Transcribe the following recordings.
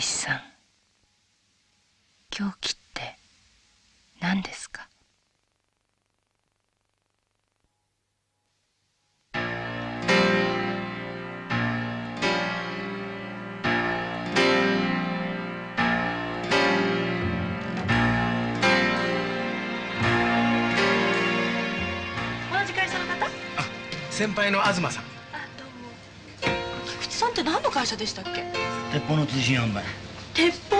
しさん。狂気って何ですか？同じ会社の方？先輩の東さん。あどうも。菊池さんって何の会社でしたっけ？鉄砲の通信販売。鉄砲？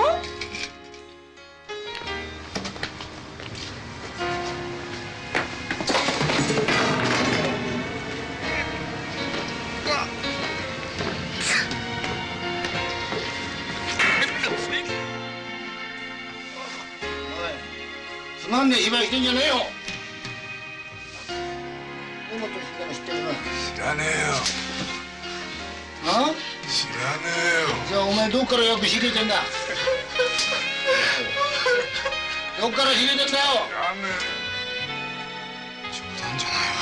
つまんねえ芝居してんじゃねえよ。尾本知ってるな知らねえよ。あ知らねえよ。じゃあお前どっから役仕入れてんだ？どっから仕入れてんだよ？知らねえ冗談じゃないわよ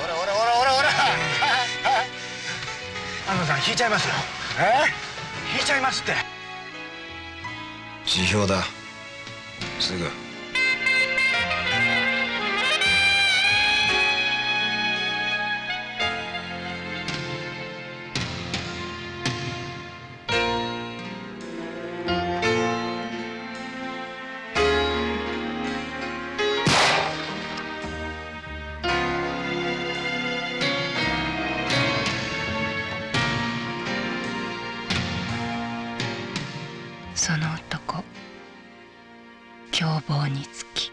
ほらほらほらほらほら東さん引いちゃいますよ。え？引いちゃいますって。辞表だ。すぐその男凶暴につき。